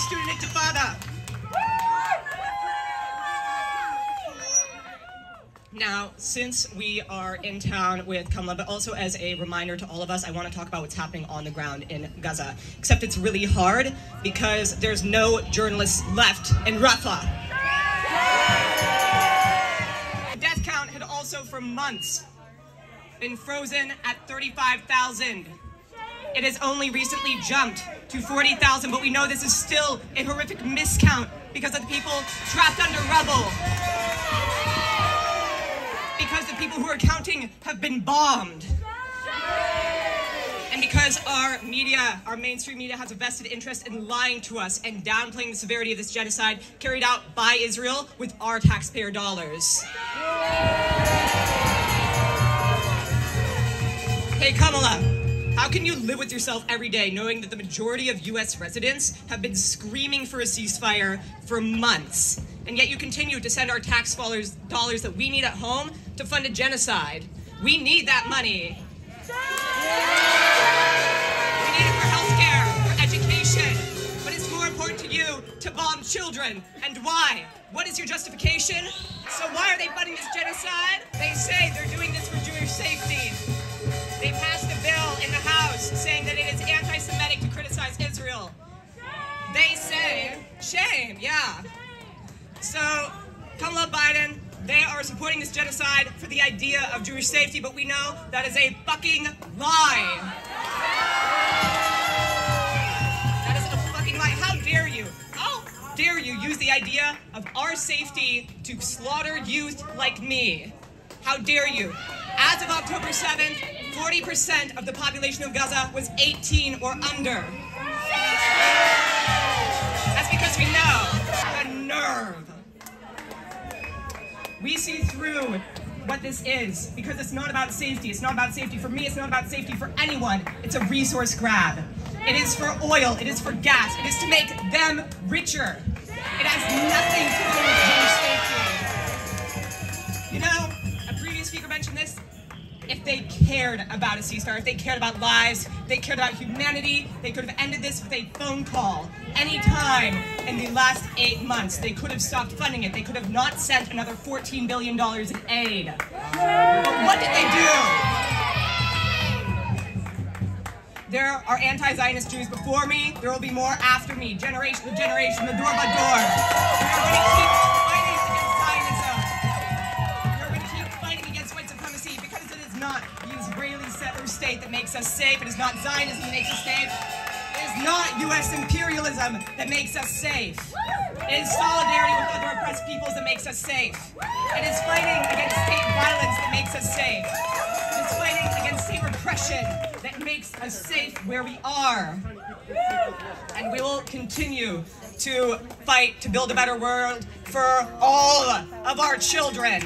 Student Intifada. Now, since we are in town with Kamala, but also as a reminder to all of us, I want to talk about what's happening on the ground in Gaza. Except it's really hard because there's no journalists left in Rafah. The death count had also for months been frozen at 35,000. It has only recently jumped to 40,000, but we know this is still a horrific miscount because of the people trapped under rubble. Because the people who are counting have been bombed. And because our media, our mainstream media, has a vested interest in lying to us and downplaying the severity of this genocide carried out by Israel with our taxpayer dollars. Hey, Kamala, how can you live with yourself every day knowing that the majority of US residents have been screaming for a ceasefire for months? And yet you continue to send our tax dollars, dollars that we need at home to fund a genocide. We need that money. We need it for healthcare, for education. But it's more important to you to bomb children. And why? What is your justification? So why are they funding this genocide? They say they're shame, yeah. So, Kamala Biden, they are supporting this genocide for the idea of Jewish safety, but we know that is a fucking lie. That is a fucking lie. How dare you? How dare you use the idea of our safety to slaughter youth like me? How dare you? As of October 7th, 40% of the population of Gaza was 18 or under. We see through what this is because it's not about safety. It's not about safety for me. It's not about safety for anyone. It's a resource grab. It is for oil. It is for gas. It is to make them richer. It has nothing to do cared about a ceasefire, if they cared about lives, they cared about humanity, they could have ended this with a phone call anytime in the last eight months. They could have stopped funding it. They could have not sent another $14 billion in aid. But what did they do? There are anti-Zionist Jews before me. There will be more after me, generation to generation, the door by door. Makes us safe. It is not Zionism that makes us safe. It is not U.S. imperialism that makes us safe. It is solidarity with other oppressed peoples that makes us safe. It is fighting against state violence that makes us safe. It is fighting against state repression that makes us safe where we are. And we will continue to fight to build a better world for all of our children.